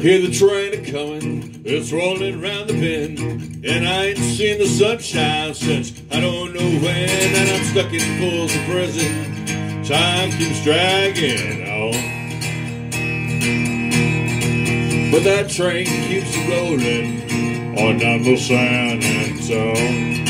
Hear the train a coming, it's rolling round the bend, and I ain't seen the sunshine since I don't know when, and I'm stuck in Folsom prison. Time keeps dragging on, but that train keeps rolling on down to San Antonio.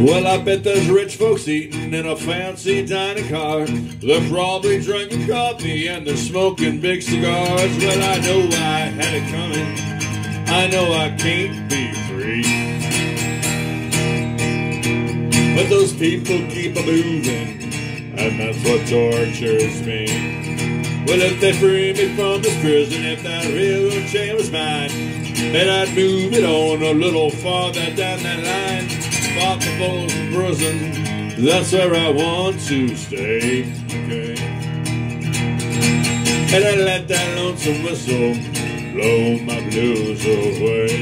Well, I bet there's rich folks eating in a fancy dining car. They're probably drinking coffee and they're smoking big cigars. Well, I know I had it coming. I know I can't be free. But those people keep a moving, and that's what tortures me. Well, if they free me from this prison, if that railroad chain was mine, then I'd move it on a little farther down that line. Prison, that's where I want to stay. Okay. And I let that lonesome whistle blow my blues away.